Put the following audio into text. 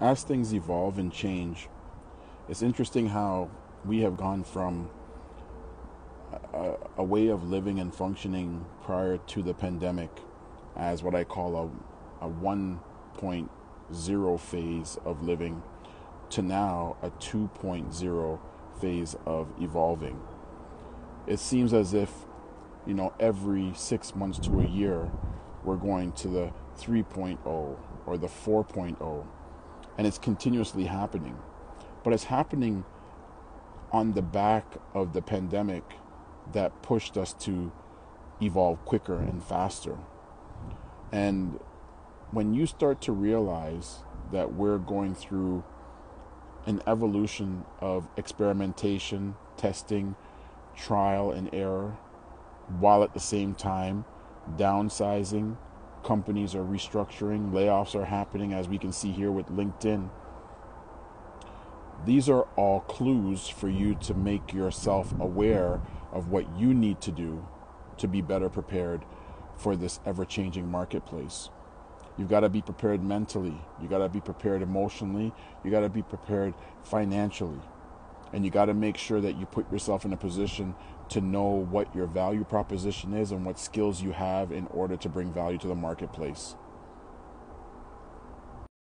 as things evolve and change, it's interesting how we have gone from a, a way of living and functioning prior to the pandemic as what I call a, a 1.0 phase of living to now a 2.0 phase of evolving. It seems as if, you know, every six months to a year, we're going to the 3.0 or the 4.0, and it's continuously happening. But it's happening on the back of the pandemic that pushed us to evolve quicker and faster. And when you start to realize that we're going through an evolution of experimentation, testing, trial, and error, while at the same time downsizing, companies are restructuring, layoffs are happening, as we can see here with LinkedIn. These are all clues for you to make yourself aware of what you need to do to be better prepared for this ever changing marketplace. You've got to be prepared mentally, You've got to be prepared emotionally, You've got to be prepared financially. And you got to make sure that you put yourself in a position to know what your value proposition is and what skills you have in order to bring value to the marketplace.